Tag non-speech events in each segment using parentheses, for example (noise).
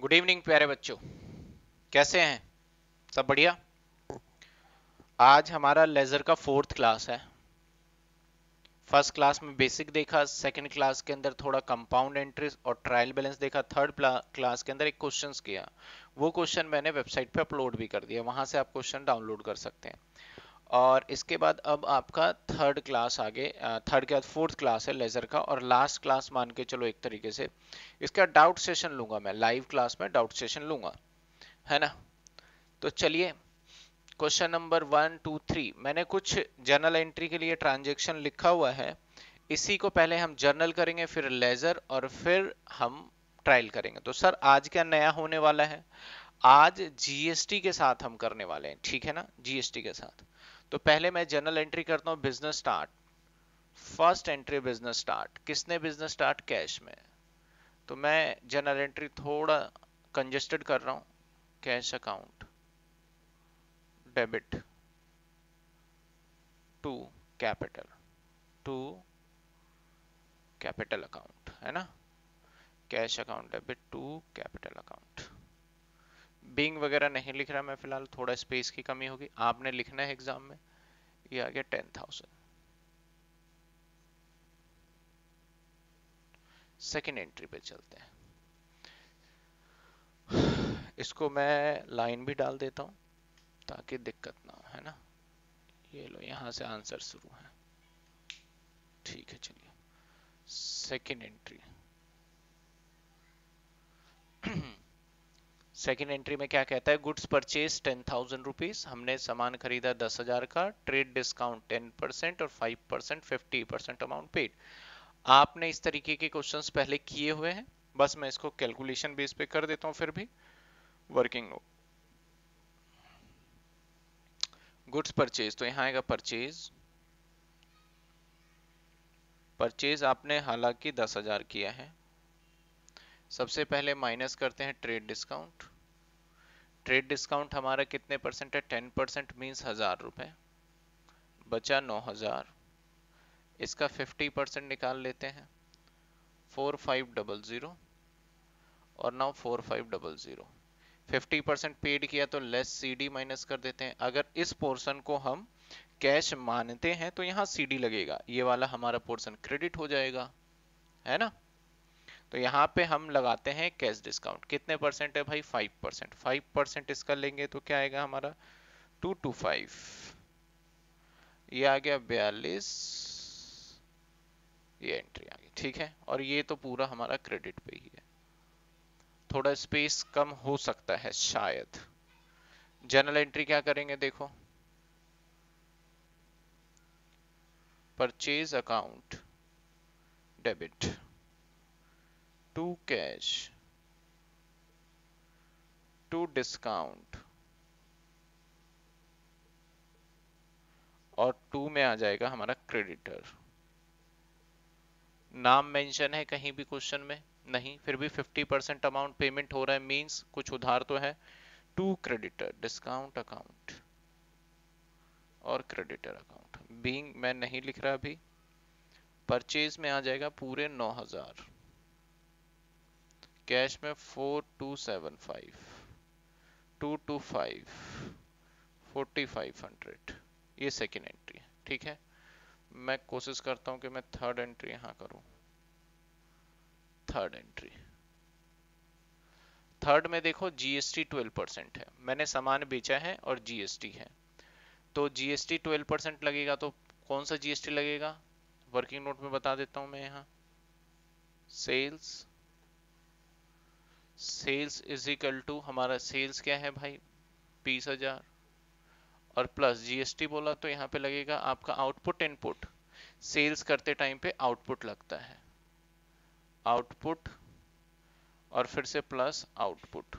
Good evening प्यारे बच्चों। कैसे हैं? सब बढ़िया? आज हमारा लेजर का फोर्थ क्लास है। फ़र्स्ट क्लास में बेसिक देखा सेकंड क्लास के अंदर थोड़ा कंपाउंड एंट्रीज और ट्रायल बैलेंस देखा थर्ड क्लास के अंदर एक क्वेश्चंस किया। वो क्वेश्चन मैंने वेबसाइट पे अपलोड भी कर दिया। वहाँ से आप क्वेश्चन डाउनलोड कर सकते हैं। और इसके बाद अब आपका थर्ड क्लास आगे थर्ड के बाद फोर्थ क्लास है लेजर का और लास्ट क्लास मान के चलो एक तरीके से। इसका डाउट सेशन लूँगा मैं लाइव क्लास में डाउट सेशन लूँगा, है ना? तो चलिए question number one two three मैंने कुछ जर्नल एंट्री के लिए ट्रांजेक्शन लिखा हुआ है, इसी को पहले हम जर्नल करेंगे, फिर लेजर और फिर हम ट्रायल करेंगे। तो सर आज क्या नया होने वाला है? आज जीएसटी के साथ हम करने वाले हैं, ठीक है ना? जीएसटी के साथ। तो पहले मैं जनरल एंट्री करता हूँ business start first entry business start किसने बिज़नेस स्टार्ट कैश में. तो मैं जनरल एंट्री थोड़ा कंजेस्टेड कर रहा हूँ cash account debit to capital to capital account है ना? Cash account debit to capital account being वगैरह नहीं लिख रहा मैं फ़िलहाल, थोड़ा स्पेस की कमी होगी। आपने लिखना है एग्ज़ाम में, ये आ गया टेन थाउज़ेंड सेकेंड एंट्री पे चलते हैं। इसको मैं लाइन भी डाल देता हूँ, ताकि दिक्कत ना हो है ना? ये लो, यहाँ से आंसर शुरू है। ठीक है, चलिए। सेकेंड एंट्री (clears throat) सेकेंड एंट्री में क्या कहता है? Goods purchase ten thousand rupees हमने सामान खरीदा दस हज़ार का. ट्रेड डिस्काउंट टेन परसेंट और five percent fifty percent amount paid आपने इस तरीके के क्वेश्चंस पहले किए हुए हैं? बस मैं इसको कैलकुलेशन बेस पे कर देता हूँ फिर भी. वर्किंग नो गुड्स परचेज तो यहाँ आएगा परचेज परचेज आपने हालाँकि दस हज़ार किया है. सबसे पहले माइनस करते हैं ट्रेड डिस्काउंट ट्रेड डिस्काउंट हमारा कितने परसेंट है? टेन परसेंट मीन्स हज़ार रुपए. बचा नौ हज़ार. इसका फिफ्टी परसेंट निकाल लेते हैं. फोर फाइव डबल ज़ीरो और now four five double zero fifty percent paid किया तो लेस सीडी माइनस कर देते हैं. अगर इस पोर्शन को हम कैश मानते हैं तो यहाँ सी लगेगा. ये वाला हमारा पोर्शन क्रेडिट हो जाएगा. है ना? तो यहाँ पे हम लगाते हैं कैश डिस्काउंट कितने परसेंट है भाई? फाइव परसेंट फाइव परसेंट इसका लेंगे तो क्या आएगा हमारा? टू टू फाइव ये आ गया बयालीस। ये एंट्री आ गई, ठीक है? और ये तो पूरा हमारा क्रेडिट पे ही है। थोड़ा स्पेस कम हो सकता है शायद। जनरल एंट्री क्या करेंगे देखो? Purchase account debit to cash to discount और टू में आ जाएगा हमारा क्रेडिटर। नाम मेंशन है कहीं भी क्वेश्चन में? नहीं, फिर भी 50 परसेंट अमाउंट पेमेंट हो रहा है मींस कुछ उधार तो है। टू क्रेडिटर, डिस्काउंट अकाउंट और क्रेडिटर अकाउंट। बीइंग, मैं नहीं लिख रहा अभी। परचेज में आ जाएगा पूरे 9000 कैश में four two seven five, two two five forty five hundred. ये सेकेंड एंट्री है, ठीक है? मैं कोशिश करता हूँ कि मैं थर्ड एंट्री यहाँ करूँ। थर्ड एंट्री थर्ड में देखो जीएसटी 12 परसेंट है। मैंने सामान बेचा है और जीएसटी है। तो जीएसटी 12 परसेंट लगेगा तो कौन सा जीएसटी लगेगा? वर्किंग नोट में बता देता हूँ मैं यहाँ। Sales sales is equal to, हमारा सेल्स क्या है भाई? बीस हज़ार। और प्लस जीएसटी बोला तो यहाँ पे लगेगा आपका आउटपुट इनपुट। सेल्स करते टाइम पे आउटपुट लगता है। आउटपुट और फिर से प्लस आउटपुट।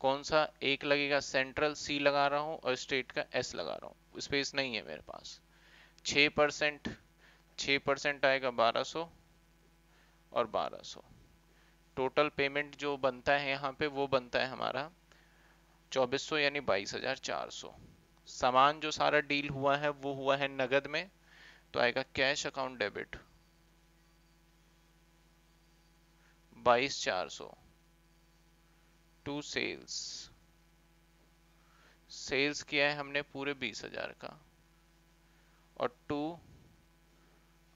कौन सा? एक लगेगा सेंट्रल, सी लगा रहा हूँ और स्टेट का एस लगा रहा हूँ। स्पेस नहीं है मेरे पास। छ परसेंट छ परसेंट आएगा 1200 और 1200 टोटल पेमेंट जो बनता है यहाँ पे वो बनता है हमारा 2400 यानी 22400 सामान जो सारा डील हुआ है, वो हुआ है नगद में तो आएगा कैश अकाउंट डेबिट बाईस चार सौ। टू सेल्स सेल्स किया है हमने पूरे बीस हज़ार का। और to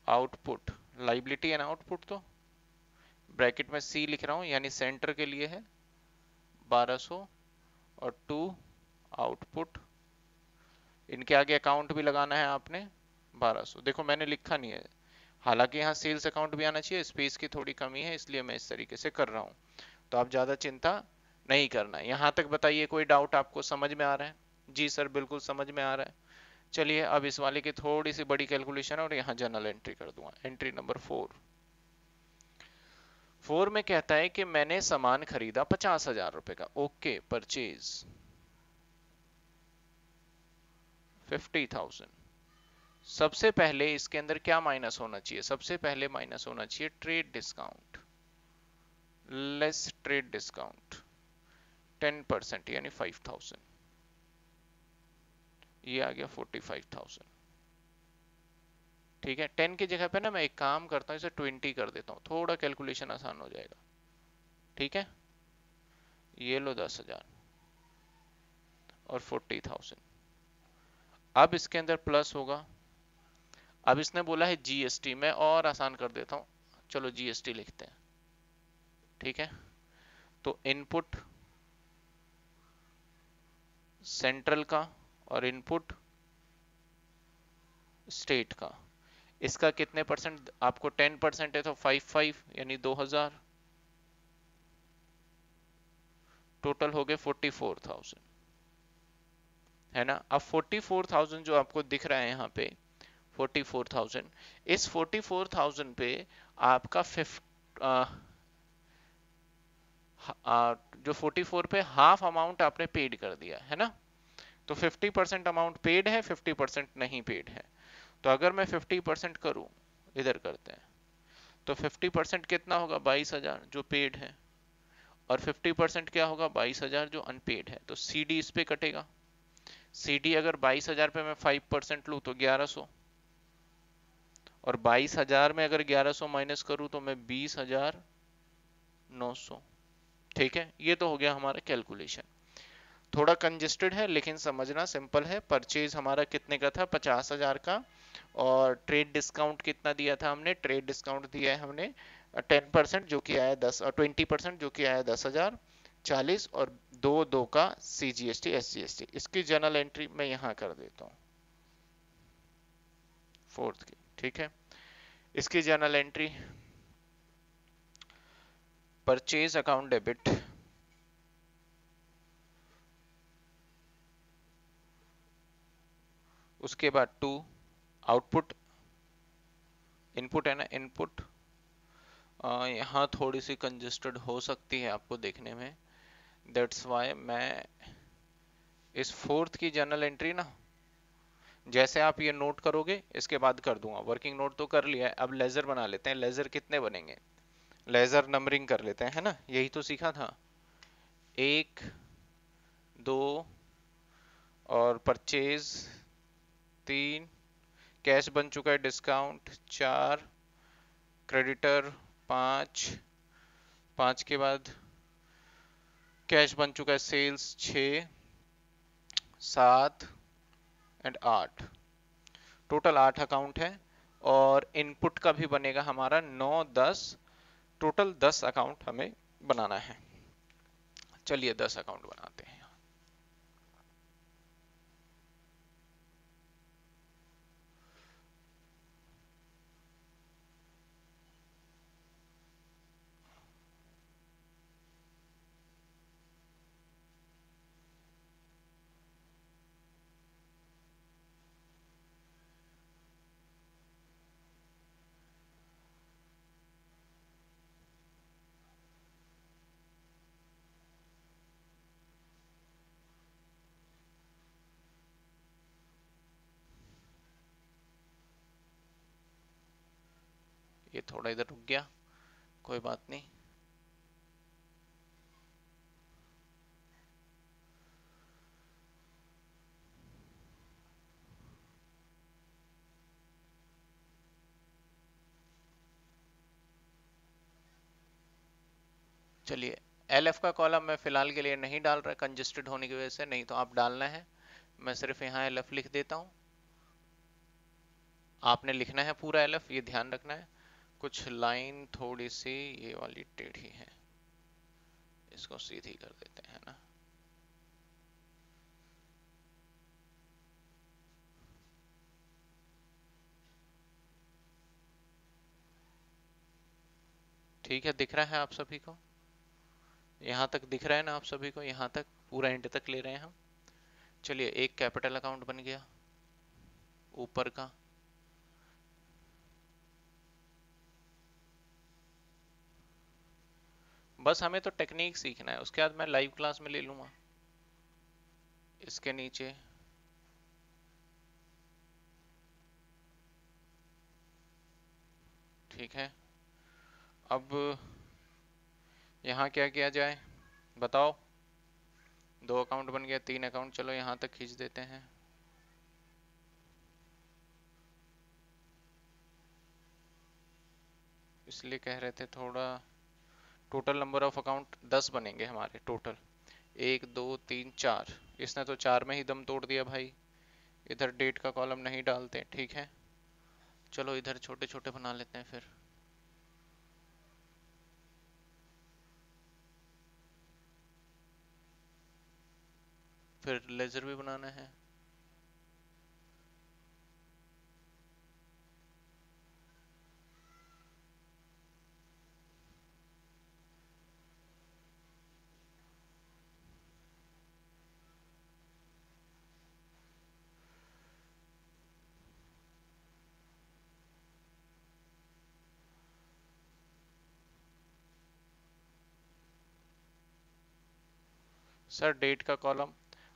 output liability and output तो? ब्रैकेट में सी लिख रहा हूँ, यानी सेंटर के लिए है 1200 और टू आउटपुट इनके आगे अकाउंट भी लगाना है आपने 1200 देखो, मैंने लिखा नहीं है। हालाँकि यहाँ सेल्स अकाउंट भी आना चाहिए स्पेस की थोड़ी कमी है, इसलिए मैं इस तरीके से कर रहा हूँ। तो आप ज़्यादा चिंता नहीं करना। यहाँ तक बताइए, कोई डाउट आपको समझ में आ रहा है? जी सर, बिल्कुल समझ में आ रहा है। चलिए, अब इस वाले की थोड़ी सी बड़ी कैलकुलेशन है और यहाँ जनरल एंट्री कर दूँगा। एंट्री नंबर फोर फोर में कहता है कि मैंने सामान खरीदा पचास हज़ार रुपए का। Okay, purchase. Fifty thousand. सबसे पहले इसके अंदर क्या माइनस होना चाहिए? सबसे पहले माइनस होना चाहिए trade discount. Less trade discount. Ten percent, यानी फाइव थाउज़ेंड। ये आ गया फोर्टी फाइव थाउज़ेंड। ठीक है टेन की जगह पे ना मैं एक काम करता हूँ, इसे ट्वेंटी कर देता हूँ। थोड़ा कैलकुलेशन आसान हो जाएगा। ठीक है? ये लो दस हज़ार और फोर्टी थाउज़ेंड अब इसके अंदर प्लस होगा। अब इसने बोला है जीएसटी मैं और आसान कर देता हूँ। चलो जीएसटी लिखते हैं। ठीक है? तो इनपुट सेंट्रल का और इनपुट स्टेट का। इसका कितने परसेंट, आपको टेन परसेंट है तो फाइव फाइव यानी दो हज़ार। टोटल हो गए फोर्टी फोर थाउज़ेंड है ना? अब फोर्टी फोर थाउज़ेंड जो आपको दिख रहा है यहाँ पे फोर्टी फोर थाउज़ेंड इस फोर्टी फोर थाउज़ेंड पे आपका फिफ्ट जो फोर्टी फोर पे हाफ़ अमाउंट आपने पेड कर दिया, है ना? तो फिफ्टी परसेंट अमाउंट पेड है फिफ्टी परसेंट नहीं पेड है। तो अगर मैं फिफ्टी परसेंट करूँ, इधर करते हैं तो फिफ्टी परसेंट कितना होगा? बाईस हज़ार, जो पेड है। और फिफ्टी परसेंट क्या होगा? बाईस हज़ार, जो अनपेड है। तो सी डी इस पे कटेगा। सी डी अगर बाईस हज़ार पे मैं फाइव परसेंट लू तो ग्यारह सौ। और बाईस हज़ार में अगर ग्यारह सौ माइनस करूँ तो मैं बीस हज़ार नौ सौ। ठीक है? ये तो हो गया हमारा कैलकुलेशन थोड़ा कंजेस्टेड है, लेकिन समझना सिंपल है परचेज हमारा कितने का था? पचास हज़ार का। और ट्रेड डिस्काउंट कितना दिया था हमने? ट्रेड डिस्काउंट दिया है हमने टेन परसेंट जो कि आया दस और ट्वेंटी परसेंट जो कि आया दस हज़ार, चालीस और दो दो का C G S T S G S T इसकी जर्नल एंट्री मैं यहाँ कर देता हूँ। फोर्थ की, ठीक है? इसकी journal entry purchase account debit उसके बाद टू आउटपुट इनपुट है ना इनपुट यहाँ थोड़ी सी कंजेस्टेड हो सकती है आपको देखने में। दैट्स वाई मैं इस फोर्थ की जर्नल एंट्री ना, जैसे आप ये नोट करोगे, इसके बाद कर दूँगा। वर्किंग नोट तो कर लिया है, अब लेजर बना लेते हैं। लेजर कितने बनेंगे? लेजर नंबरिंग कर लेते हैं, है ना? यही तो सीखा था। एक, दो और परचेज तीन, कैश बन चुका है डिस्काउंट, चार, क्रेडिटर, पाँच पाँच के बाद कैश बन चुका है सेल्स, छ, सात एंड आठ। टोटल आठ अकाउंट है और इनपुट का भी बनेगा हमारा नौ, दस, टोटल दस अकाउंट हमें बनाना है। चलिए दस अकाउंट बनाते हैं ये थोड़ा इधर रुक गया। कोई बात नहीं। चलिए एल एफ़ का कॉलम मैं फ़िलहाल के लिए नहीं डाल रहा कंजेस्टेड होने की वजह से, नहीं तो आप डालना है। मैं सिर्फ़ यहाँ एल एफ़ लिख देता हूँ। आपने लिखना है पूरा एल एफ़ ये ध्यान रखना है। कुछ लाइन थोड़ी सी ये वाली टेढ़ी है। इसको सीधी कर देते हैं ना। ठीक है, दिख रहा है आप सभी को? यहाँ तक दिख रहा है ना आप सभी को? यहाँ तक? पूरा एंड तक ले रहे हैं हम? चलिए, एक कैपिटल अकाउंट बन गया। ऊपर का। बस हमें तो टेक्निक सीखना है, उसके बाद मैं लाइव क्लास में ले लूँगा। इसके नीचे। ठीक है। अब यहाँ क्या किया जाए? बताओ। दो अकाउंट बन गया, तीन अकाउंट चलो यहाँ तक खींच देते हैं। इसलिए कह रहे थे थोड़ा टोटल नंबर ऑफ़ अकाउंट दस बनेंगे हमारे टोटल एक, दो, तीन, चार. इसने तो चार में ही दम तोड़ दिया भाई. इधर डेट का कॉलम नहीं डालते, ठीक है? चलो इधर छोटे छोटे बना लेते हैं फिर. फिर लेजर भी बनाना है. सर डेट का कॉलम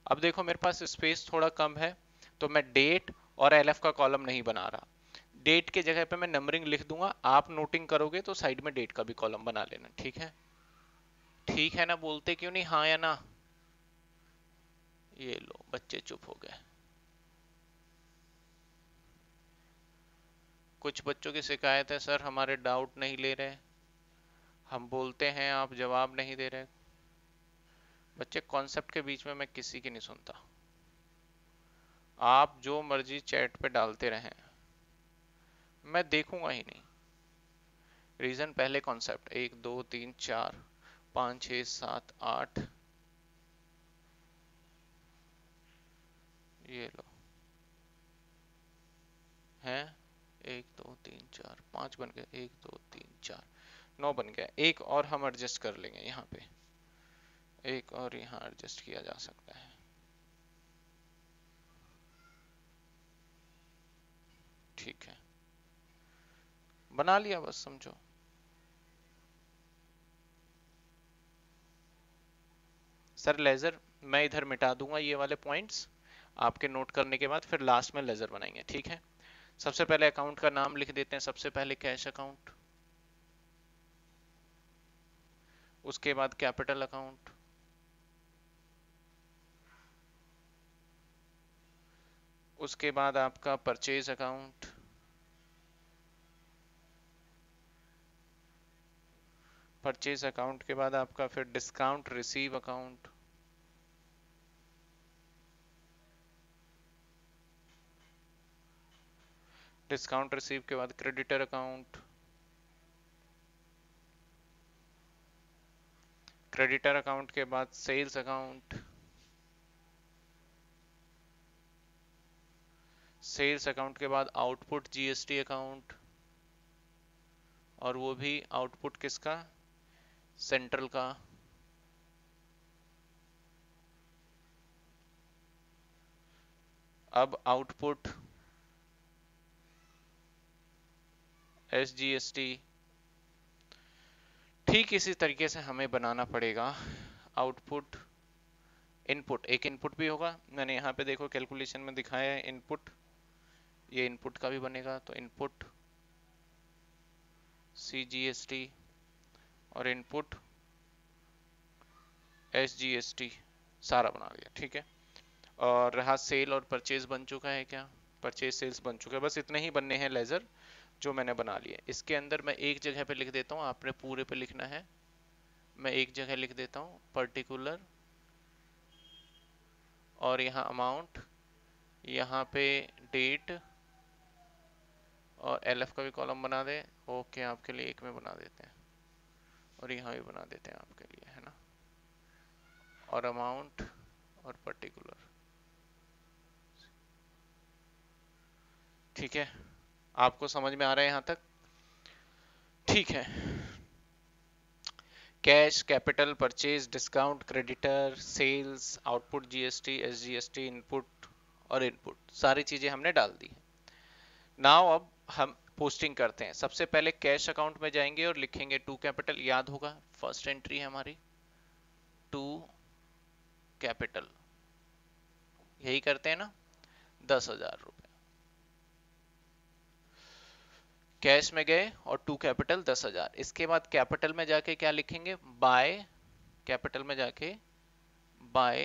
अब देखो, मेरे पास स्पेस थोड़ा कम है तो मैं डेट और एलएफ का कॉलम नहीं बना रहा. डेट के जगह पे मैं नंबरिंग लिख दूँगा. आप नोटिंग करोगे तो साइड में डेट का भी कॉलम बना लेना, ठीक है? ठीक है ना, बोलते क्यों नहीं? हाँ या ना? ये लो, बच्चे चुप हो गए. कुछ बच्चों की शिकायत है, सर, हमारे डाउट नहीं ले रहे. हम बोलते हैं, आप जवाब नहीं दे रहे. बच्चे कॉन्सेप्ट के बीच में मैं किसी की नहीं सुनता। आप जो मर्ज़ी चैट पे डालते रहें। मैं देखूँगा ही नहीं। रीजन पहले कॉन्सेप्ट एक, दो, तीन, चार, पाँच छ सात, आठ। ये लो। हैं? एक, दो, तीन, चार, पाँच बन गए। एक, दो, तीन, चार, नौ बन गया एक और हम एडजस्ट कर लेंगे यहाँ पे। एक और यहाँ एडजस्ट किया जा सकता है। ठीक है। बना लिया बस, समझो। सर लेजर मैं इधर मिटा दूँगा ये वाले पॉइंट्स आपके नोट करने के बाद फिर लास्ट में लेजर बनाएँगे, ठीक है? सबसे पहले अकाउंट का नाम लिख देते हैं, सबसे पहले कैश अकाउंट उसके बाद कैपिटल अकाउंट उसके बाद आपका परचेज अकाउंट परचेज अकाउंट के बाद आपका फिर discount receive account discount receive के बाद क्रेडिटर अकाउंट क्रेडिटर अकाउंट के बाद सेल्स अकाउंट सेल्स अकाउंट के बाद आउटपुट जीएसटी अकाउंट और वो भी आउटपुट किसका? सेंट्रल का। अब output S G S T ठीक इसी तरीके से हमें बनाना पड़ेगा आउटपुट इनपुट एक इनपुट भी होगा। मैंने यहाँ पे देखो कैलकुलेशन में दिखाया है इनपुट ये इनपुट का भी बनेगा तो input C G S T और input S G S T सारा बना लिया, ठीक है? और रहा सेल और परचेज बन चुका है क्या? परचेज सेल्स बन चुका है। बस इतने ही बनने हैं लेजर जो मैंने बना लिए इसके अंदर मैं एक जगह पे लिख देता हूँ, आपने पूरे पे लिखना है। मैं एक जगह लिख देता हूँ पर्टिकुलर और यहाँ अमाउंट यहाँ पे डेट और LF का भी कॉलम बना दे ओके आपके लिए एक में बना देते हैं। और यहाँ भी बना देते हैं आपके लिए, है ना? और अमाउंट और पर्टिकुलर ठीक है? आपको समझ में आ रहा है यहाँ तक? ठीक है। Cash capital purchase discount creditor sales output GST SGST input और इनपुट सारी चीज़ें हमने डाल दी। नाउ अब हम पोस्टिंग करते हैं। सबसे पहले कैश अकाउंट में जाएँगे और लिखेंगे टू कैपिटल याद होगा? फ़र्स्ट एंट्री है हमारी। टू कैपिटल यही करते हैं ना? दस हज़ार रुपए। कैश में गए और टू कैपिटल दस हज़ार। इसके बाद कैपिटल में जाके क्या लिखेंगे? बाय कैपिटल में जाके बाय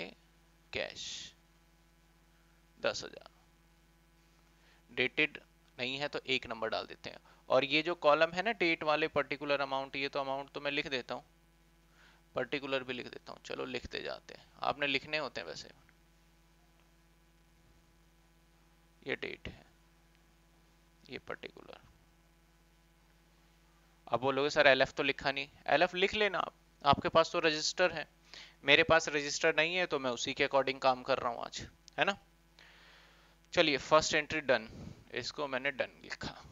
कैश दस हज़ार। डेटेड नहीं है तो एक नंबर डाल देते हैं। और ये जो कॉलम है ना डेट वाले पर्टिकुलर अमाउंट ये तो अमाउंट तो मैं लिख देता हूँ। पर्टिकुलर भी लिख देता हूँ। चलो लिखते जाते हैं। आपने लिखने होते हैं वैसे। ये डेट है। ये पर्टिकुलर अब बोलोगे, सर एलएफ तो लिखा नहीं। एलएफ लिख लेना आप। आपके पास तो रजिस्टर है। मेरे पास रजिस्टर नहीं है तो मैं उसी के अकॉर्डिंग काम कर रहा हूँ आज। है ना? चलिए फ़र्स्ट एंट्री डन इसको मैंने डन लिखा।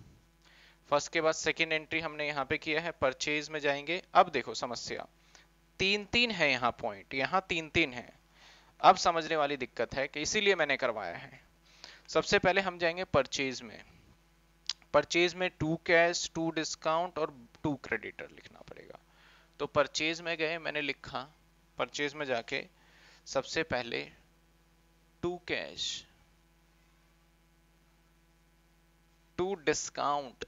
फ़र्स्ट के बाद सेकेंड एंट्री हमने यहाँ पे किया है, परचेज में जाएँगे। अब देखो समस्या। तीन तीन है यहाँ पॉइंट यहाँ तीन तीन है। अब समझने वाली दिक्कत है कि इसीलिए मैंने करवाया है। सबसे पहले हम जाएँगे परचेज में। परचेज में टू कैश टू डिस्काउंट और टू क्रेडिटर लिखना पड़ेगा। तो परचेज में गए, मैंने लिखा। परचेज में जाके सबसे पहले टू कैश टू डिस्काउंट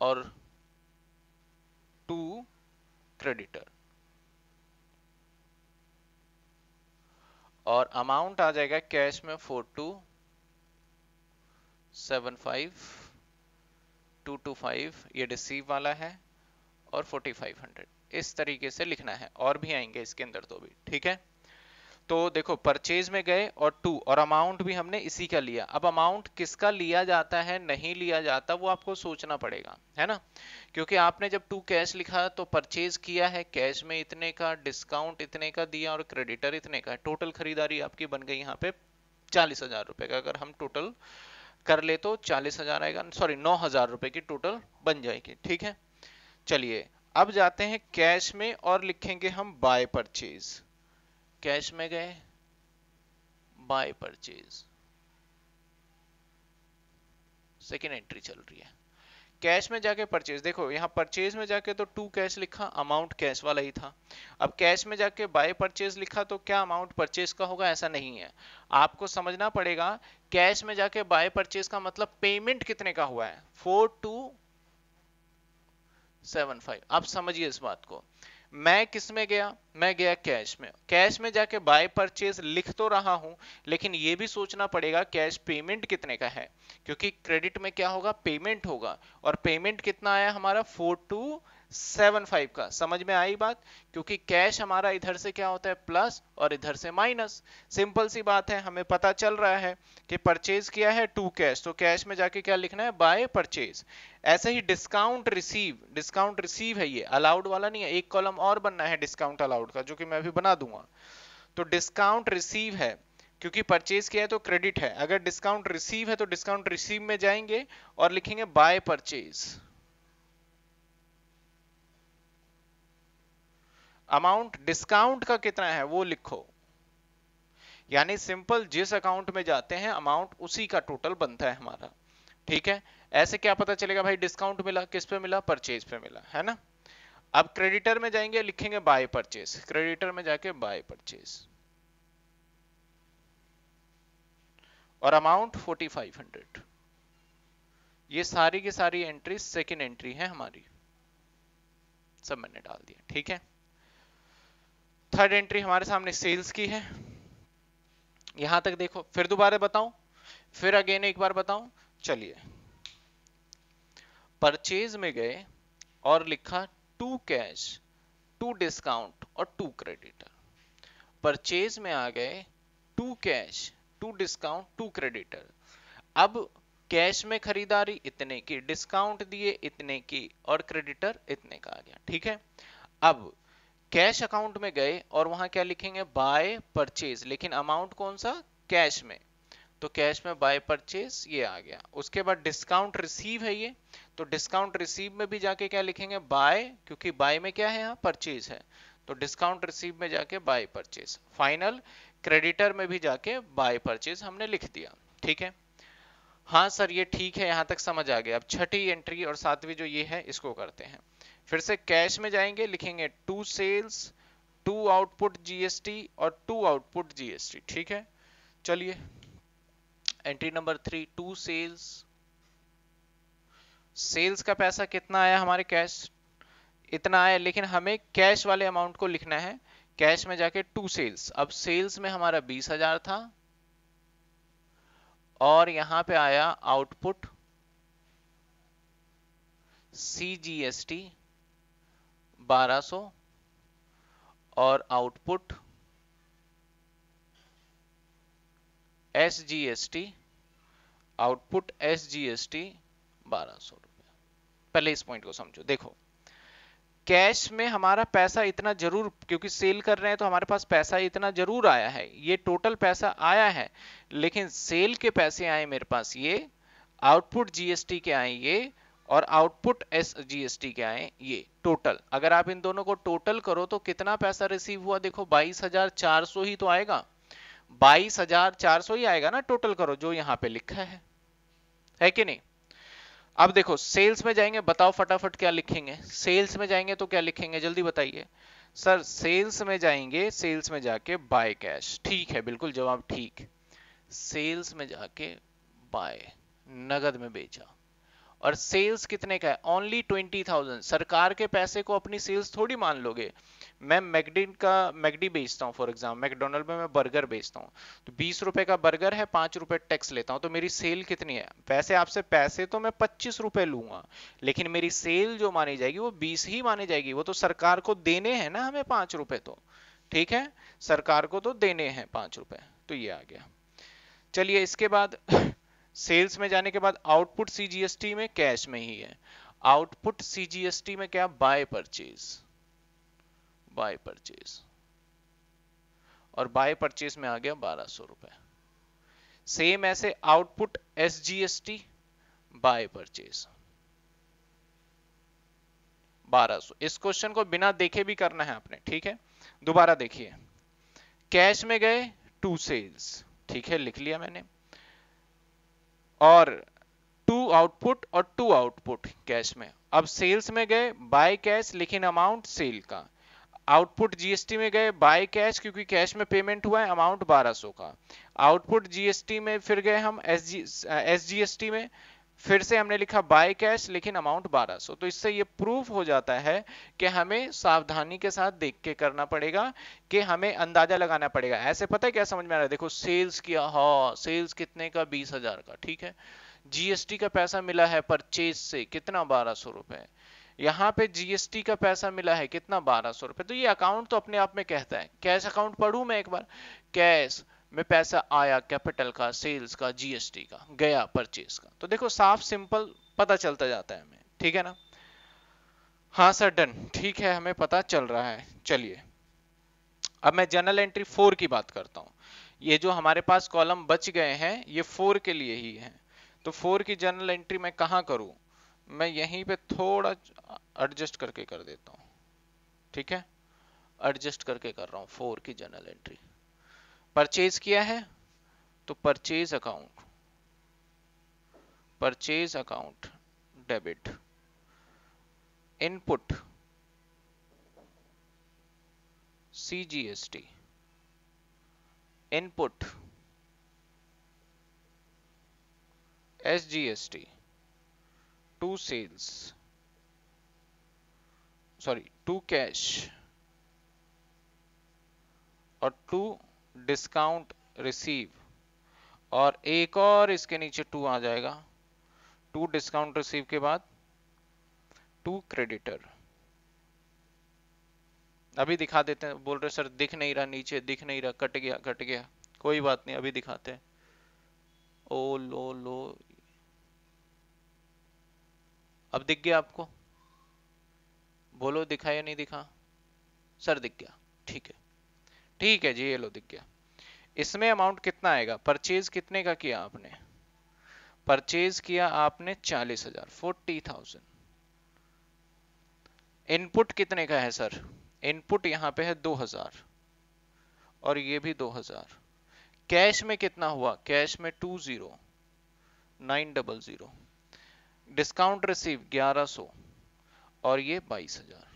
और टू क्रेडिटर और अमाउंट आ जाएगा कैश में four two seven five two two five ये रिसीव वाला है और फोर्टी फाइव हंड्रेड इस तरीके से लिखना है। और भी आएँगे इसके अंदर तो भी। ठीक है? तो देखो परचेज में गए और टू और अमाउंट भी हमने इसी का लिया। अब अमाउंट किसका लिया जाता है, नहीं लिया जाता, वो आपको सोचना पड़ेगा, है ना? क्योंकि आपने जब टू कैश लिखा तो परचेज किया है कैश में इतने का डिस्काउंट इतने का दिया और क्रेडिटर इतने का टोटल खरीदारी आपकी बन गई यहाँ पे चालीस हज़ार रुपए का। अगर हम टोटल कर ले तो चालीस हज़ार आएगा सॉरी नौ हज़ार रुपए की टोटल बन जाएगी, ठीक है? चलिए, अब जाते हैं कैश में और लिखेंगे हम बाय परचेज कैश में गए बाय परचेज सेकेंड एंट्री चल रही है। कैश में जाके परचेज देखो, यहाँ परचेज में जाके तो टू कैश लिखा अमाउंट कैश वाला ही था। अब कैश में जाके बाय परचेज लिखा तो क्या अमाउंट परचेज का होगा, ऐसा नहीं है। आपको समझना पड़ेगा कैश में जाके बाय परचेज का मतलब पेमेंट कितने का हुआ है? फोर टू सेवन फाइव आप समझिए इस बात को। मैं किसमें गया? मैं गया कैश में। कैश में जाके बाय परचेज लिख तो रहा हूँ, लेकिन ये भी सोचना पड़ेगा कैश पेमेंट कितने का है। क्योंकि क्रेडिट में क्या होगा? पेमेंट होगा। और पेमेंट कितना आया हमारा? फोर टू सेवन फाइव का। समझ में आई बात? क्योंकि कैश हमारा इधर से क्या होता है? प्लस और इधर से माइनस। सिंपल सी बात है, हमें पता चल रहा है कि परचेज किया है टू कैश। तो कैश में जाके क्या लिखना है? By purchase. ऐसे ही डिस्काउंट रिसीव डिस्काउंट रिसीव है ये। अलाउड वाला नहीं है। एक कॉलम और बनना है डिस्काउंट अलाउड का, जो कि मैं अभी बना दूँगा। तो डिस्काउंट रिसीव है, क्योंकि परचेज किया है तो क्रेडिट है। अगर डिस्काउंट रिसीव है तो डिस्काउंट रिसीव में जाएँगे और लिखेंगे बाय परचेज। अमाउंट डिस्काउंट का कितना है, वो लिखो। यानी सिंपल जिस अकाउंट में जाते हैं अमाउंट उसी का टोटल बनता है हमारा। ठीक है? ऐसे क्या पता चलेगा भाई डिस्काउंट मिला, किस पे मिला? परचेज पे मिला, है ना? अब क्रेडिटर में जाएँगे, लिखेंगे बाय परचेज क्रेडिटर में जाके बाय परचेज और अमाउंट 4500 ये सारी की सारी एंट्री सेकेंड एंट्री है हमारी। सब मैंने डाल दिया, ठीक है? थर्ड एंट्री हमारे सामने सेल्स की है। यहाँ तक देखो, फिर दोबारा बताऊँ, फिर अगेन एक बार बताऊँ, चलिए। परचेज में गए और लिखा टू कैश टू डिस्काउंट और टू क्रेडिटर परचेज में आ गए to cash to discount to creditor अब कैश में खरीदारी इतने की डिस्काउंट दिए इतने की और क्रेडिटर इतने का आ गया, ठीक है? अब कैश अकाउंट में गए और वहाँ क्या लिखेंगे? By purchase. लेकिन अमाउंट कौन सा? कैश में। तो कैश में बाय परचेज ये आ गया। उसके बाद डिस्काउंट रिसीव है ये। तो डिस्काउंट रिसीव में भी जाके क्या लिखेंगे? बाय, क्योंकि बाय में क्या है यहाँ? परचेज है। तो डिस्काउंट रिसीव में जाके बाय परचेज। फाइनल क्रेडिटर में भी जाके बाय परचेज हमने लिख दिया। ठीक है? हाँ सर, ये ठीक है। यहाँ तक समझ आ गया। अब छठी एंट्री और सातवीं जो ये है, इसको करते हैं। फिर से कैश में जाएँगे, लिखेंगे to sales to output GST और टू आउटपुट जीएसटी ठीक है? चलिए entry number three to sales sales का पैसा कितना आया हमारे कैश इतना आया, लेकिन हमें कैश वाले अमाउंट को लिखना है। कैश में जाके टू सेल्स अब सेल्स में हमारा बीस हज़ार था और यहाँ पे आया output C G S T 1200 और output S G S T output S G S T बारह पहले इस पॉइंट को समझो। देखो कैश में हमारा पैसा इतना ज़रूर, क्योंकि सेल कर रहे हैं तो हमारे पास पैसा इतना ज़रूर आया है। ये टोटल पैसा आया है, लेकिन सेल के पैसे आए मेरे पास ये आउटपुट जीएसटी के आए ये और आउटपुट एस जीएसटी क्या है? ये टोटल अगर आप इन दोनों को टोटल करो तो कितना पैसा रिसीव हुआ? देखो, बाईस हज़ार चार सौ ही तो आएगा। बाईस हज़ार चार सौ ही आएगा ना टोटल करो, जो यहाँ पे लिखा है। है कि नहीं? अब देखो सेल्स में जाएँगे, बताओ फटाफट क्या लिखेंगे। सेल्स में जाएँगे तो क्या लिखेंगे? जल्दी बताइए। सर सेल्स में जाएँगे सेल्स में जाके बाय कैश ठीक है, बिल्कुल जवाब ठीक। सेल्स में जाके बाय नगद में बेचा। और सेल्स कितने का है? ओनली ट्वेंटी थाउज़ेंड सरकार के पैसे को अपनी सेल्स थोड़ी मान लोगे। मैं मैगडीन का, मैगडी बेचता हूँ फॉर एग्ज़ाम्पल मैकडोनल्ड में मैं बर्गर बेचता हूँ। तो बीस रुपए का बर्गर है, पाँच रुपए टैक्स लेता हूँ तो मेरी सेल कितनी है? वैसे आपसे पैसे तो मैं पच्चीस रुपए लूँगा, लेकिन मेरी सेल जो मानी जाएगी वो बीस ही मानी जाएगी। वो तो सरकार को देने हैं ना हमें पाँच रुपए तो। ठीक है? सरकार को तो देने हैं पाँच रुपए। तो ये आ गया। चलिए, इसके बाद सेल्स में जाने के बाद आउटपुट सीजीएसटी में कैश में ही है। आउटपुट सीजीएसटी में क्या? By purchase. By purchase. और बाय परचेज में आ गया बारह सौ रुपए। सेम ऐसे आउटपुट एसजीएसटी बाय परचेज। बारह सौ। इस क्वेश्चन को बिना देखे भी करना है आपने, ठीक है? दोबारा देखिए। कैश में गए टू सेल्स, ठीक है? लिख लिया मैंने। और टू आउटपुट और टू आउटपुट कैश में। अब सेल्स में गए बाय कैश लेकिन अमाउंट सेल का। आउटपुट जीएसटी में गए बाय कैश क्योंकि कैश में पेमेंट हुआ है अमाउंट 1200 का। आउटपुट जीएसटी में फिर गए हम S G S G S T में। फिर से हमने लिखा बाय कैश लेकिन अमाउंट 1200 तो इससे ये प्रूफ हो जाता है कि हमें सावधानी के साथ देख के करना पड़ेगा, कि हमें अंदाज़ा लगाना पड़ेगा। ऐसे पता है क्या समझ में आ रहा है? देखो सेल्स किया हाँ सेल्स कितने का? बीस हज़ार का, ठीक है? जीएसटी का पैसा मिला है परचेज से, कितना? बारह सौ रुपए। यहाँ पे जीएसटी का पैसा मिला है, कितना? बारह सौ रुपए। तो ये अकाउंट तो अपने आप में कहता है। कैश अकाउंट पढ़ू मैं एक बार? कैश में पैसा आया कैपिटल का, सेल्स का जीएसटी का, गया परचेज का। तो देखो, साफ़ सिंपल पता चलता जाता है हमें, ठीक है ना? हाँ सर, डन, ठीक है, हमें पता चल रहा है, चलिए। अब मैं जनरल एंट्री फोर की बात करता हूँ। ये जो हमारे पास कॉलम बच गए हैं, ये फोर के लिए ही है। तो फोर की जनरल एंट्री मैं कहाँ करूँ? मैं यहीं पे थोड़ा एडजस्ट करके कर देता हूँ, ठीक है? एडजस्ट करके कर रहा हूँ फोर की जनरल एंट्री परचेज किया है तो purchase account purchase account debit input CGST input SGST to sales sorry to cash और टू डिस्काउंट रिसीव और एक और इसके नीचे टू आ जाएगा। टू डिस्काउंट रिसीव के बाद टू क्रेडिटर अभी दिखा देते हैं। बोल रहे सर, दिख नहीं रहा नीचे, दिख नहीं रहा, कट गया कट गया। कोई बात नहीं, अभी दिखाते हैं। ओ लो लो। अब दिख गया आपको? बोलो, दिखा या नहीं दिखा? सर, दिख गया। ठीक है। ठीक है जी, ये लो दिख गया। इसमें अमाउंट कितना आएगा? परचेज कितने का किया आपने? परचेज किया आपने चालीस हज़ार फोर्टी थाउज़ेंड इनपुट कितने का है सर इनपुट यहाँ पे है दो हज़ार और ये भी दो हज़ार। कैश में कितना हुआ? कैश में to zero nine double zero discount receive ग्यारह सो और ये बाईस हज़ार।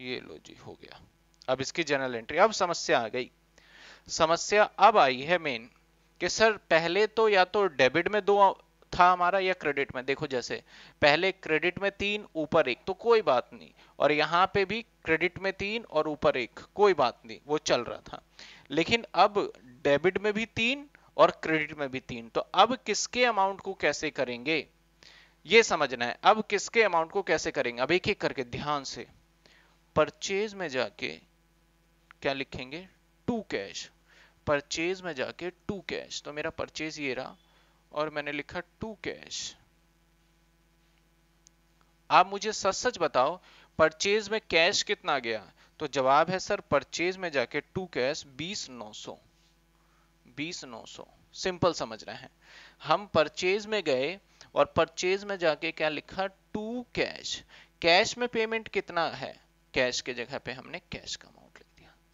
ये लो जी, हो गया। अब इसकी जनरल एंट्री अब समस्या आ गई। समस्या अब आई है मेन कि सर पहले तो या तो डेबिट में दो था हमारा या क्रेडिट में। देखो जैसे, पहले क्रेडिट में तीन, ऊपर एक तो कोई बात नहीं। और यहाँ पे भी क्रेडिट में तीन और ऊपर एक, कोई बात नहीं, वो चल रहा था। लेकिन अब डेबिट में भी तीन और क्रेडिट में भी तीन। तो अब किसके अमाउंट को कैसे करेंगे? ये समझना है। अब किसके अमाउंट को कैसे करेंगे? अब एक एक करके, ध्यान से। परचेज में जाके क्या लिखेंगे? To cash. परचेज में जाके टू कैश। तो मेरा परचेज ये रहा और मैंने लिखा टू कैश। आप मुझे सच सच बताओ, परचेज में कैश कितना गया? तो जवाब है सर, परचेज में जाके टू कैश बीस नौ सौ। बीस नौ सौ। सिंपल समझ रहे हैं। हम परचेज में गए और परचेज में जाके क्या लिखा? To cash. कैश में पेमेंट कितना है? कैश के जगह पे हमने कैश का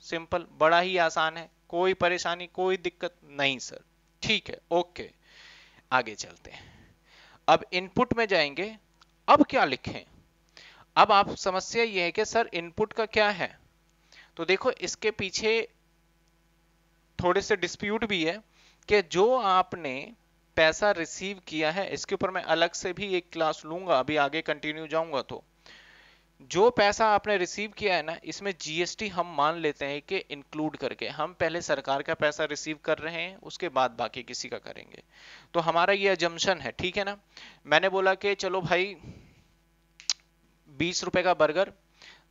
सिंपल, बड़ा ही आसान है। कोई परेशानी, कोई दिक्कत नहीं, सर। ठीक है, ओके। आगे चलते हैं। अब इनपुट में जाएँगे। अब क्या लिखें? अब आप, समस्या यह है कि, सर, इनपुट का क्या है? तो देखो, इसके पीछे थोड़े से डिस्प्यूट भी है कि जो आपने पैसा रिसीव किया है, इसके ऊपर मैं अलग से भी एक क्लास लूँगा। अभी आगे कंटिन्यू जाऊँगा तो। जो पैसा आपने रिसीव किया है ना, इसमें जीएसटी हम मान लेते हैं कि इंक्लूड करके, हम पहले सरकार का पैसा रिसीव कर रहे हैं, उसके बाद बाकी किसी का करेंगे। तो हमारा ये अजम्पन है, ठीक है ना? मैंने बोला कि चलो भाई, बीस रुपए का बर्गर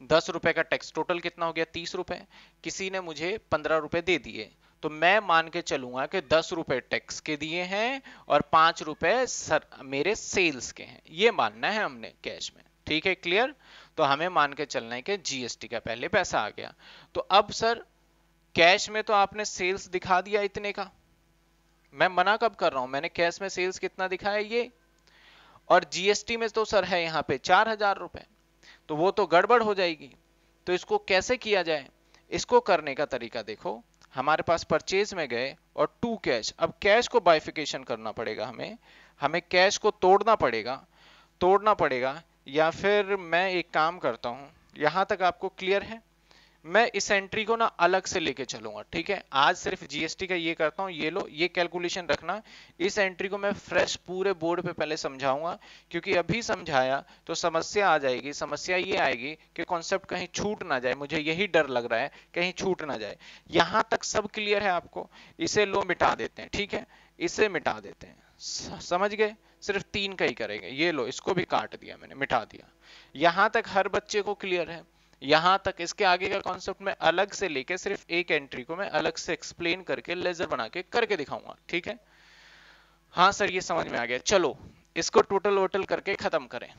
दस रुपए का टैक्स टोटल कितना हो गया? तीस रुपए। किसी ने मुझे पंद्रह रुपए दे दिए। तो मैं मान के चलूँगा कि दस रुपए टैक्स के दिए हैं और पाँच रुपए सर, मेरे सेल्स के हैं। ये मानना है हमने कैश में। ठीक है क्लियर तो हमें मान के चलना है कि जीएसटी का पहले पैसा आ गया। तो अब सर कैश में तो आपने सेल्स दिखा दिया इतने का। मैं मना कब कर रहा हूँ? मैंने कैश में सेल्स कितना दिखाया ये? और जीएसटी में तो सर है यहाँ पे चार हज़ार रुपए। तो वो तो गड़बड़ हो जाएगी। तो इसको कैसे किया जाए? इसको करने का तरीका देखो। हमारे पास परचेज में गए और टू कैश अब कैश को बाइफिकेशन करना पड़ेगा हमें। हमें कैश को तोड़ना पड़ेगा। तोड़ना पड़ेगा या फिर मैं एक काम करता हूँ, यहाँ तक आपको क्लियर है? मैं इस एंट्री को ना अलग से लेके चलूँगा, ठीक है? आज सिर्फ़ जीएसटी का ये करता हूँ, ये लो, ये कैलकुलेशन रखना। इस एंट्री को मैं फ्रेश पूरे बोर्ड पे पहले समझाऊँगा, क्योंकि अभी समझाया तो समस्या आ जाएगी, समस्या ये आएगी कि कॉन्सेप्ट कहीं छूट ना जाए। मुझे यही डर लग रहा है, कहीं छूट ना जाए। यहाँ तक सब क्लियर है आपको, इसे लो मिटा देते हैं, ठीक है? इसे मिटा देते हैं। समझ गए? सिर्फ़ तीन का ही करेंगे। ये लो, इसको भी काट दिया मैंने, मिटा दिया। यहाँ तक हर बच्चे को क्लियर है। यहाँ तक इसके आगे का कॉन्सेप्ट मैं अलग से लेके, सिर्फ़ एक एंट्री को मैं अलग से एक्सप्लेन करके लेजर बना के करके दिखाऊँगा, ठीक है? हाँ सर, ये समझ में आ गया। चलो, इसको टोटल वोटल करके खत्म करें।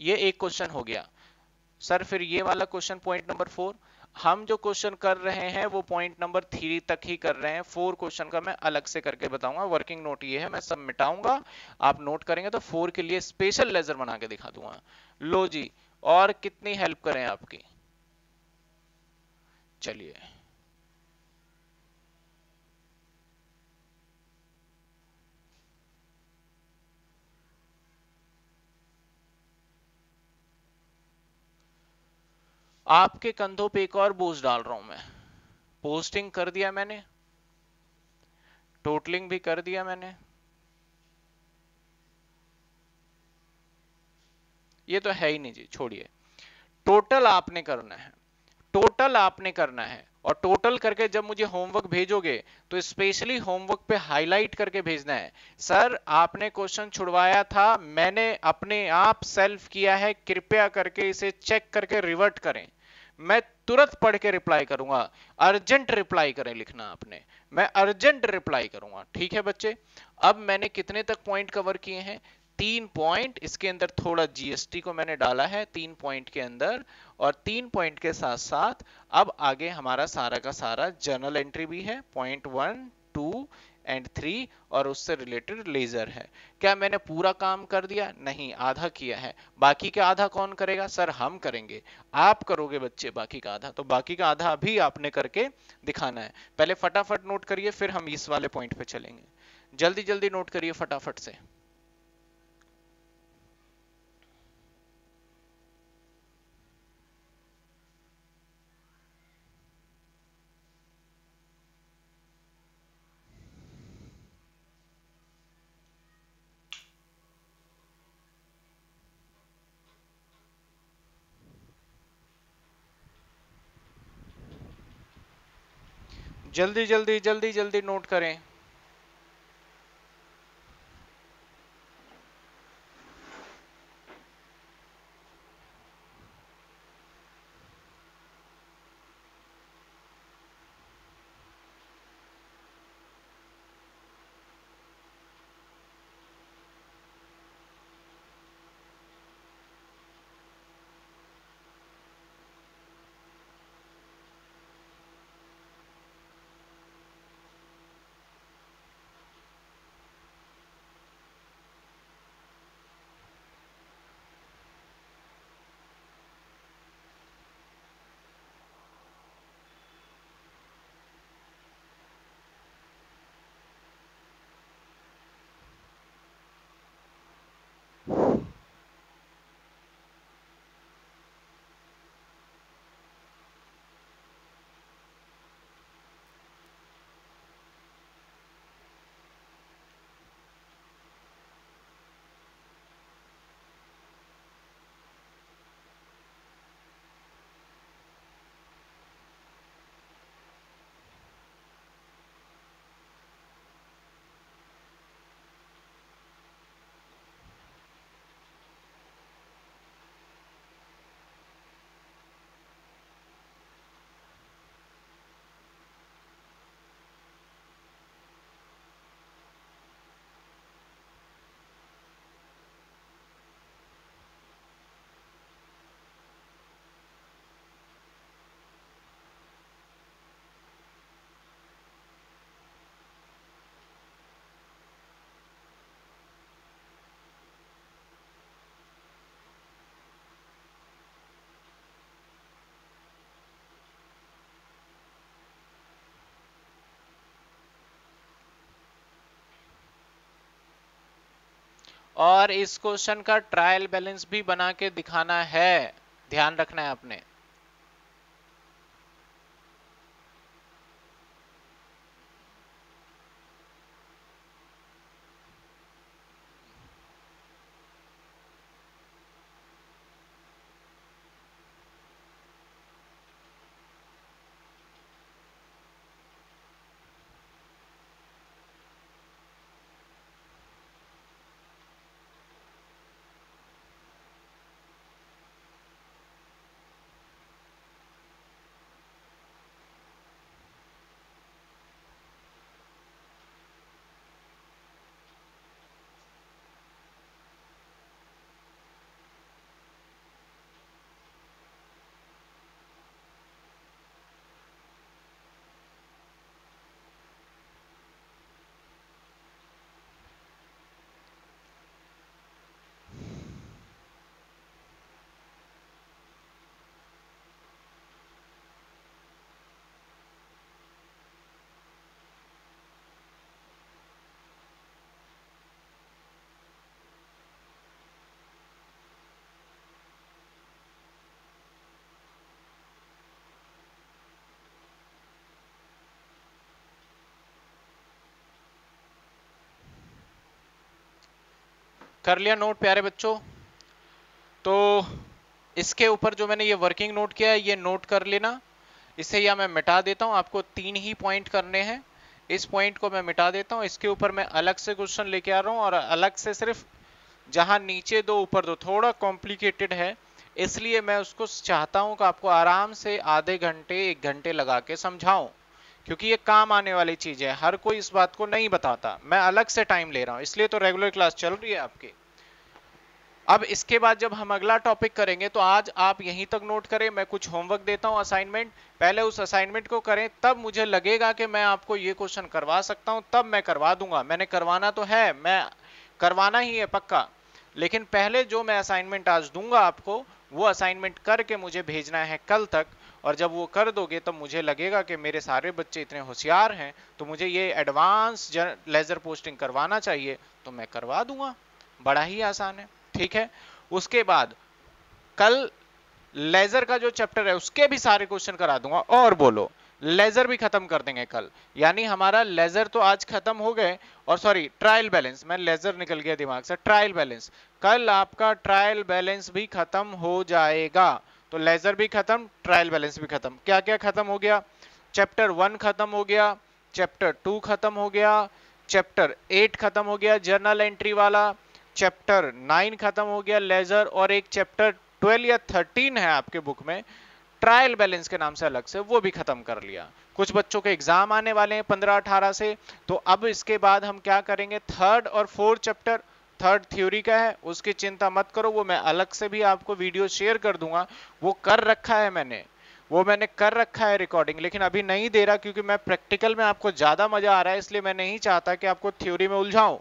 ये एक क्वेश्चन हो गया। सर, फिर ये वाला क्वेश्चन पॉइंट नंबर फोर हम जो क्वेश्चन कर रहे हैं, वो पॉइंट नंबर थ्री तक ही कर रहे हैं। फोर क्वेश्चन का मैं अलग से करके बताऊँगा। वर्किंग नोट ये है, मैं सब मिटाऊँगा। आप नोट करेंगे तो फोर के लिए स्पेशल लेजर बना के दिखा दूँगा। लो जी, और कितनी हेल्प करें आपकी? चलिए। आपके कंधों पे एक और बोझ डाल रहा हूँ मैं। पोस्टिंग कर दिया मैंने। टोटलिंग भी कर दिया मैंने। ये तो है ही नहीं जी, छोड़िए। टोटल आपने करना है। टोटल आपने करना है। और टोटल करके जब मुझे होमवर्क भेजोगे तो स्पेशली होमवर्क पे हाईलाइट करके भेजना है। सर आपने क्वेश्चन छुड़वाया था। मैंने अपने आप सेल्फ किया है। कृपया करके इसे चेक करके रिवर्ट करें। मैं तुरंत पढ़ के रिप्लाई करूँगा। अर्जेंट रिप्लाई करें लिखना आपने। मैं अर्जेंट रिप्लाई करूँगा। ठीक है बच्चे? अब मैंने कितने तक पॉइंट कवर किए हैं? तीन पॉइंट इसके अंदर थोड़ा जीएसटी को मैंने डाला है, तीन पॉइंट के अंदर। और तीन पॉइंट के साथ साथ अब आगे हमारा सारा का सारा जर्नल एंट्री भी है। Point one two and three और उससे रिलेटेड लेजर है। क्या मैंने पूरा काम कर दिया? नहीं, आधा किया है। बाकी का आधा कौन करेगा? सर, हम करेंगे। आप करोगे बच्चे बाकी का आधा। तो बाकी का आधा अभी आपने करके दिखाना है। पहले फटाफट नोट करिए, फिर हम इस वाले पॉइंट पे चलेंगे। जल्दी जल्दी नोट करिए फटाफट से। जल्दी जल्दी जल्दी जल्दी नोट करें। और इस क्वेश्चन का ट्रायल बैलेंस भी बना के दिखाना है। ध्यान रखना है आपने। कर लिया नोट, प्यारे बच्चों। तो इसके ऊपर जो मैंने ये वर्किंग नोट किया है, ये नोट कर लेना। इसे या मैं मिटा देता हूँ। आपको तीन ही पॉइंट करने हैं। इस पॉइंट को मैं मिटा देता हूँ। इसके ऊपर मैं अलग से क्वेश्चन लेके आ रहा हूँ और अलग से सिर्फ़ जहाँ नीचे दो, ऊपर दो, थोड़ा कॉम्प्लिकेटेड है। इसलिए मैं उसको चाहता हूँ कि आपको आराम से आधे घंटे, एक घंटे लगा के समझाऊं। क्योंकि ये काम आने वाली चीज़ है। हर कोई इस बात को नहीं बताता। मैं अलग से टाइम ले रहा हूँ, इसलिए तो रेगुलर क्लास चल रही है आपकी। अब इसके बाद जब हम अगला टॉपिक करेंगे तो आज आप यहीं तक नोट करें, मैं कुछ होमवर्क देता हूँ असाइनमेंट पहले उस असाइनमेंट को करें, तब मुझे लगेगा कि मैं आपको ये क्वेश्चन करवा सकता हूँ, तब मैं करवा दूँगा। मैंने करवाना तो है, मैं करवाना ही है पक्का। लेकिन पहले जो मैं असाइनमेंट आज दूँगा आपको, वो असाइनमेंट करके मुझे भेजना है कल तक। और जब वो कर दोगे, तब मुझे लगेगा कि मेरे सारे बच्चे इतने होशियार हैं तो मुझे ये एडवांस लेजर पोस्टिंग करवाना चाहिए तो मैं करवा दूँगा। बड़ा ही आसान है, ठीक है? उसके बाद, कल लेजर का जो चैप्टर है, उसके भी सारे क्वेश्चन करा दूँगा, और बोलो लेजर भी खत्म कर देंगे कल। यानी हमारा लेजर तो आज खत्म हो गए, और सॉरी ट्रायल बैलेंस मैं लेजर निकल गया दिमाग से ट्रायल बैलेंस कल आपका ट्रायल बैलेंस भी खत्म हो जाएगा। तो लेजर भी खत्म, ट्रायल बैलेंस भी खत्म। क्या क्या खत्म हो गया? चैप्टर वन खत्म हो गया, चैप्टर टू खत्म हो गया, चैप्टर एट खत्म हो गया, जर्नल एंट्री वाला, चैप्टर नाइन खत्म हो गया, लेजर, और एक चैप्टर ट्वेल्व या थर्टीन है आपके बुक में, ट्रायल बैलेंस के नाम से अलग से, वो भी खत्म कर लिया। कुछ बच्चों के एग्ज़ाम आने वाले हैं पंद्रह अठारह से तो अब इसके बाद हम क्या करेंगे? थर्ड और फोर्थ चैप्टर थर्ड थ्योरी का है, उसकी चिंता मत करो, वो मैं अलग से भी आपको वीडियो शेयर कर दूँगा। वो कर रखा है मैंने। वो मैंने कर रखा है रिकॉर्डिंग लेकिन अभी नहीं दे रहा क्योंकि मैं प्रैक्टिकल में आपको ज़्यादा मज़ा आ रहा है, इसलिए मैं नहीं चाहता कि आपको थ्योरी में उलझाऊं।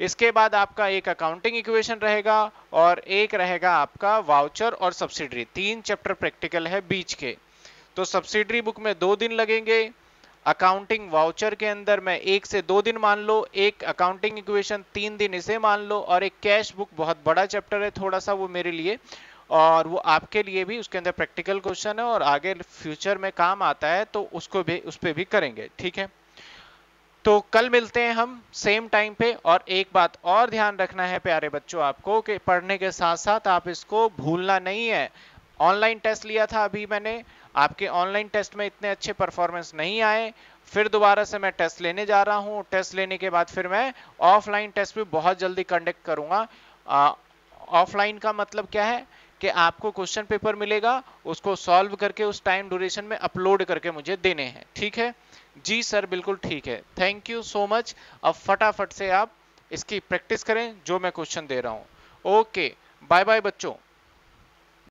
इसके बाद आपका एक अकाउंटिंग इक्वेशन रहेगा और एक रहेगा आपका वाउचर और सब्सिडरी तीन चैप्टर प्रैक्टिकल है बीच के। तो सब्सिडरी बुक में दो दिन लगेंगे अकाउंटिंग वाउचर के अंदर में एक से दो दिन मान लो, एक अकाउंटिंग इक्वेशन तीन दिन इसे मान लो और एक कैश बुक बहुत बड़ा चैप्टर है थोड़ा सा वो मेरे लिए और वो आपके लिए भी, उसके अंदर प्रैक्टिकल क्वेश्चन है और आगे फ्यूचर में काम आता है तो उसको भी, उस पर भी करेंगे, ठीक है? तो कल मिलते हैं हम सेम टाइम पे और एक बात और ध्यान रखना है प्यारे बच्चों आपको कि पढ़ने के साथ साथ आप इसको भूलना नहीं है। ऑनलाइन टेस्ट लिया था अभी मैंने आपके ऑनलाइन टेस्ट में इतने अच्छे परफॉर्मेंस नहीं आए, फिर दोबारा से मैं टेस्ट लेने जा रहा हूँ। टेस्ट लेने के बाद फिर मैं ऑफलाइन टेस्ट भी बहुत जल्दी कंडक्ट करूँगा। ऑफलाइन का मतलब क्या है कि आपको क्वेश्चन पेपर मिलेगा, उसको सॉल्व करके उस टाइम ड्यूरेशन में अपलोड करके मुझे देने हैं। ठीक है? जी सर, बिल्कुल ठीक है। थैंक यू सो मच अब फटाफट से आप इसकी प्रैक्टिस करें, जो मैं क्वेश्चन दे रहा हूँ। ओके बाय बाय बच्चों।